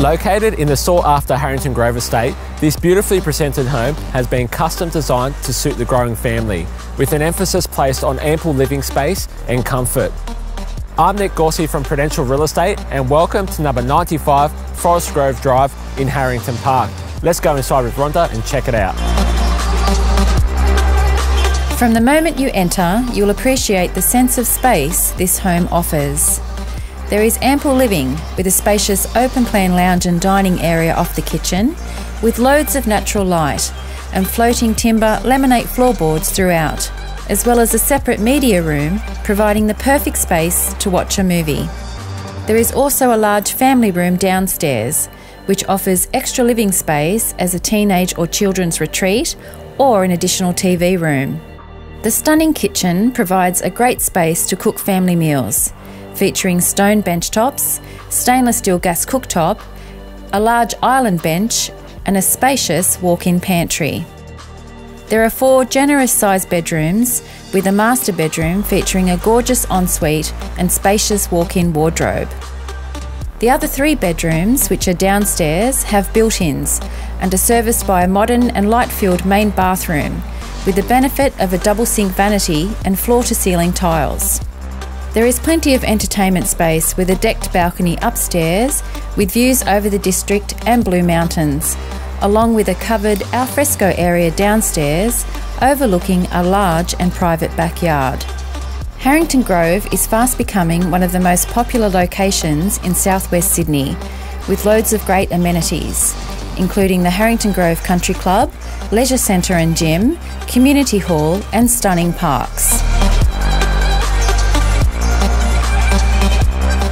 Located in the sought after Harrington Grove estate, this beautifully presented home has been custom designed to suit the growing family, with an emphasis placed on ample living space and comfort. I'm Nick Gauci from Prudential Real Estate and welcome to number 95 Forestgrove Drive in Harrington Park. Let's go inside with Rhonda and check it out. From the moment you enter, you'll appreciate the sense of space this home offers. There is ample living with a spacious open plan lounge and dining area off the kitchen, with loads of natural light and floating timber laminate floorboards throughout, as well as a separate media room providing the perfect space to watch a movie. There is also a large family room downstairs, which offers extra living space as a teenage or children's retreat or an additional TV room. The stunning kitchen provides a great space to cook family meals featuring stone bench tops, stainless steel gas cooktop, a large island bench, and a spacious walk in pantry. There are four generous sized bedrooms, with a master bedroom featuring a gorgeous ensuite and spacious walk in wardrobe. The other three bedrooms, which are downstairs, have built ins and are serviced by a modern and light filled main bathroom, with the benefit of a double sink vanity and floor to ceiling tiles. There is plenty of entertainment space with a decked balcony upstairs with views over the district and Blue Mountains, along with a covered alfresco area downstairs overlooking a large and private backyard. Harrington Grove is fast becoming one of the most popular locations in southwest Sydney, with loads of great amenities, including the Harrington Grove Country Club, leisure centre and gym, community hall, and stunning parks.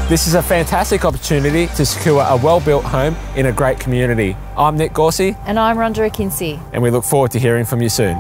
This is a fantastic opportunity to secure a well-built home in a great community. I'm Nick Gauci. And I'm Rhonda Ekinci. And we look forward to hearing from you soon.